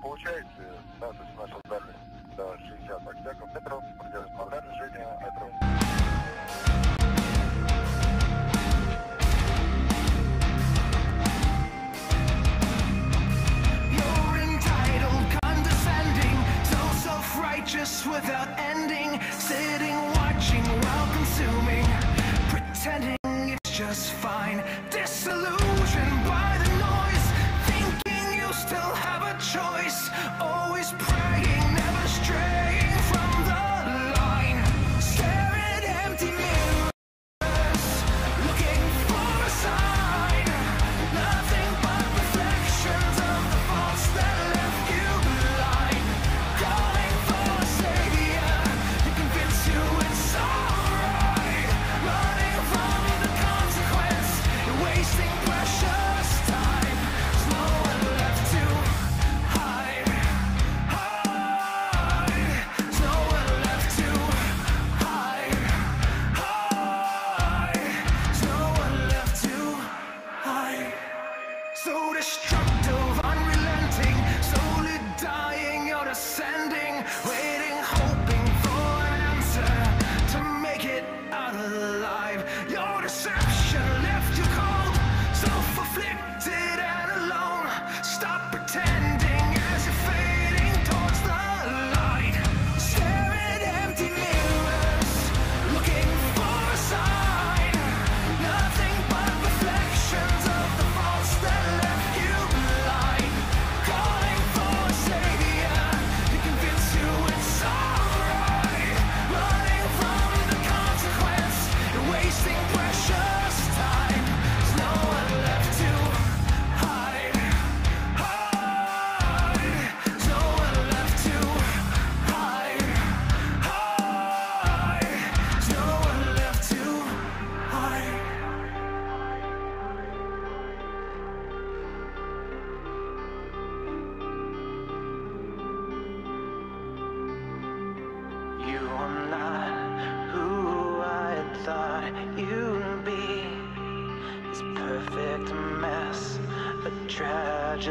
不确实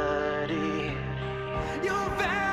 tragedy. Your vanity